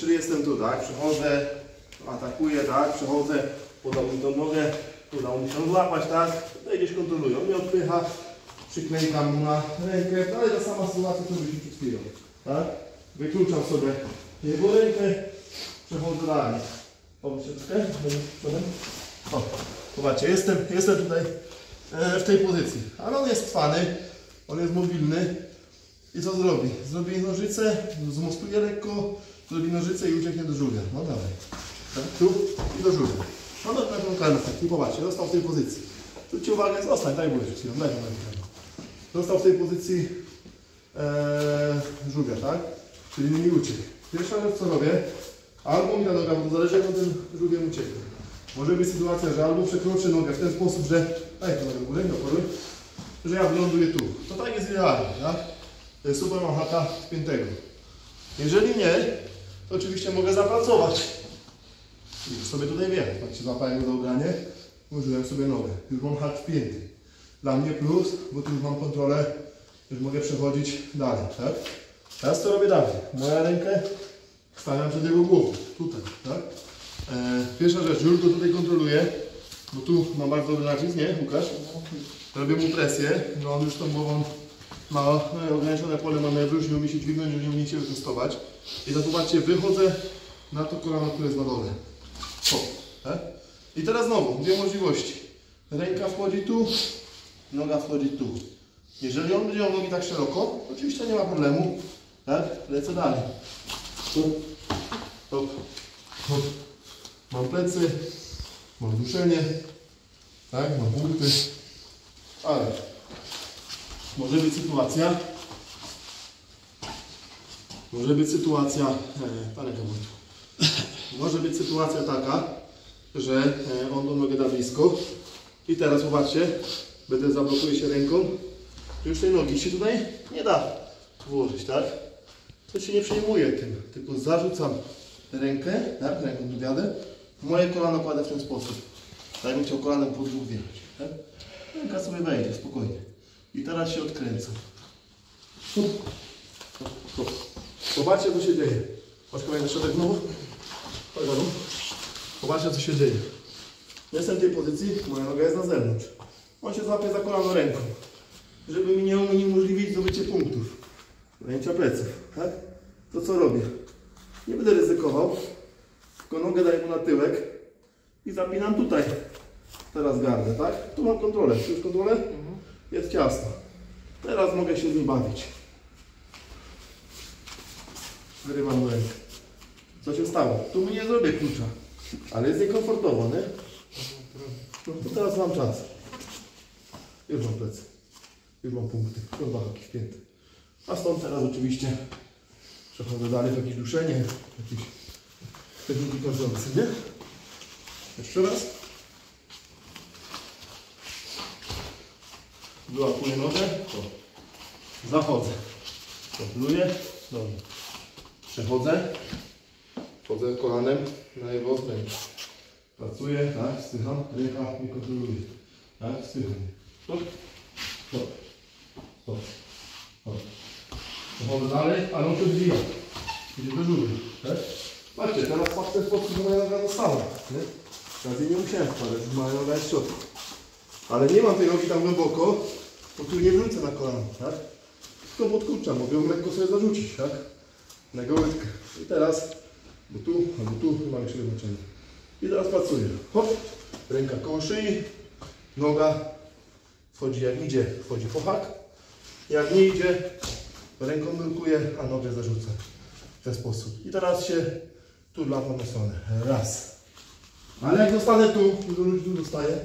czyli jestem tu, tak? Przechodzę, atakuję, tak? Przechodzę, podał mi tą nogę, udało mi się złapać, tak? Tutaj gdzieś kontroluję, on mnie odpycha, przyklejkam mu na rękę, no ale ta sama sytuacja, co byliśmy przed chwilą, tak? Wykluczam sobie jego rękę, przechodzę dalej. Pomóż troszkę, przodem. O, zobaczcie, jestem, jestem tutaj e, w tej pozycji, ale on jest trwany, on jest mobilny i co zrobi? Zrobi nożyce, zmostuje lekko, zrobi nożyce i ucieknie do żółwia. No dawaj. Tak, tu i do żółwia. No to taką kartę. I popatrzcie, został w tej pozycji. Zwróćcie uwagę, zostań, tak było przed chwilą, daj mi Został w tej pozycji e, żółwia, tak? Czyli mi uciekł. Pierwsza rzecz co robię, albo mi ta noga, bo zależy jak tym żółwiem ucieknie. Może być sytuacja, że albo przekroczy nogę w ten sposób, że daj to nogę górę, nie oporuj, że ja wyląduję tu. To tak jest idealnie, tak? To jest super Manhattan spiętego. Jeżeli nie, to oczywiście mogę zapracować. Już sobie tutaj wiem, tak się złapałem do ubranie, użyłem sobie nogę. Już mam hak wpięty. Dla mnie plus, bo tu już mam kontrolę, już mogę przechodzić dalej, tak? Teraz co robię dalej? Moja rękę stawiam przed jego głową, tutaj, tak? E, pierwsza rzecz, już go tutaj kontroluję, bo tu mam bardzo dobry nacisk, nie Łukasz? Robię mu presję, no on już tą głową ma e, ograniczone pole manewru, już nie umie się dźwignąć, już nie umie się wyprostować. I zobaczcie, wychodzę na to kolano, które jest na dole. O, tak? I teraz znowu, dwie możliwości. Ręka wchodzi tu, noga wchodzi tu. Jeżeli on będzie miał nogi tak szeroko, oczywiście nie ma problemu. Tak? Lecę dalej. Hop, hop, hop. Mam plecy, mam duszenie, tak? mam punkty. Ale może być sytuacja, może być sytuacja, e, może być sytuacja taka, że e, on tą nogę da blisko i teraz zobaczcie, będę zablokuję się ręką, już tej nogi się tutaj nie da włożyć, tak? To się nie przejmuję tym, tylko zarzucam rękę, tak, ręką tu moje kolano kładę w ten sposób, tak jakbym chciał kolanem pod brzuch wjechać, tak? Ręka sobie wejdzie, spokojnie. I teraz się hup, hup. Zobaczcie, co się dzieje. Masz kolejny środek znowu? Chodź, Adu. Zobaczcie, co się dzieje. Jestem w tej pozycji, moja noga jest na zewnątrz. On się złapie za kolano ręką, żeby mi nie uniemożliwić zdobycie punktów. Zajęcia pleców, tak? To co robię? Nie będę ryzykował, tylko nogę daję mu na tyłek i zapinam tutaj. Teraz gardę, tak? Tu mam kontrolę. Już kontrolę? Jest ciasno. Teraz mogę się z nim bawić. Wyrywam mu rękę. Co się stało? Tu mi nie zrobię klucza, ale jest niekomfortowo, nie? No to teraz mam czas. Już mam plecy. Już mam punkty. Już mam haki. A stąd teraz oczywiście przechodzę dalej w jakieś duszenie, jakieś techniki kończące, nie? Jeszcze raz. Wyłapuję nogę, to zachodzę. Kopluję, dobrze. Przechodzę, wchodzę kolanem na jego rękę. Pracuję, tak, stycham, ręka mnie kontroluje. Tak, stycham. Stop, stop, stop, stop. Przechodzę dalej, ale on się odbija. Idzie do góry, tak? Patrzcie, teraz patrz w ten sposób, że moja noga została, nie? Teraz jej nie musiałem wkładać, moja noga jest w. Ale nie mam tej nogi tam głęboko, bo tu nie wrócę na kolano, tak? Tylko podkurczam, mogę ją lekko sobie zarzucić, tak? Na gołętkę. I teraz, bo tu, albo tu, tu mam jeszcze znaczenie. I teraz pracuję. Hop, ręka koło szyi, noga wchodzi jak idzie, wchodzi po hak. Jak nie idzie, ręką nurkuję, a nogę zarzucę w ten sposób. I teraz się tu latam na stronę. Raz. Ale jak dostanę tu, tu, tu dostaję,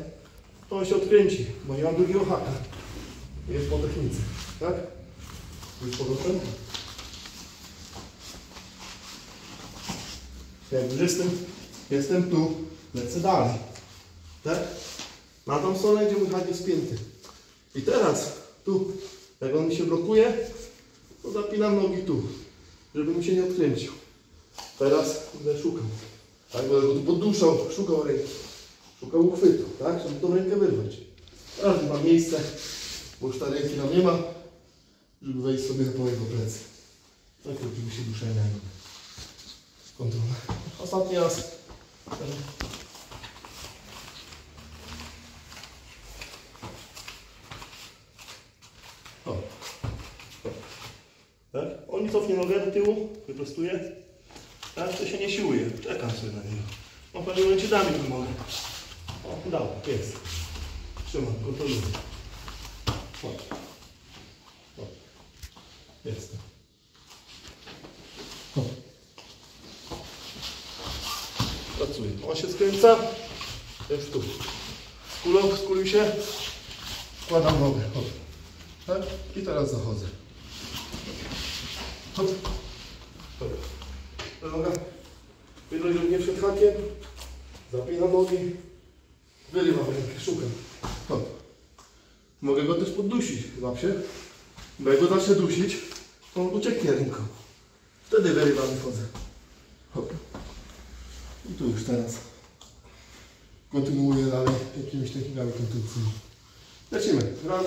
to on się odkręci, bo nie mam drugiego haka. Jest po technice, tak? Już powrotem. Jak już jestem, jestem tu, lecę dalej. Tak? Na tą stronę, gdzie mój hak jest spięty. I teraz, tu, jak on mi się blokuje, to zapinam nogi tu, żeby mi się nie odkręcił. Teraz będę szukał. Tak, będę go tu podduszał, szukał ręki. Szukał uchwytu, tak, żeby tą rękę wyrwać. Teraz ma miejsce, bo już ta ręki nam nie ma, żeby wejść sobie po jego plecy. Tak robimy się duszenia. kontrolę. Ostatni raz. O. Tak? On mi cofnie nogę do tyłu, wyprostuje. Tak, to się nie siłuje. Czekam sobie na niego. No w pewnym momencie da mi. O, dał, jest. Trzymam, kontroluję. O. O. Jest. O. Pracuje. On się skręca. Jest tu. Skulał, skulił się. Wkładam nogę. Hop. Tak? I teraz zachodzę. Hop. Dobra. Noga. Mnie przed hakiem. Zapinam nogi. Wyrywam rękę, szukam. Hop. Mogę go też poddusić, złap się. Bo jak go zacznę dusić, on ucieknie ręką. Wtedy wyrywam i wchodzę. Hop. I tu już teraz. Kontynuuję dalej jakimiś technikami kontynuacyjnymi. Lecimy. Raz,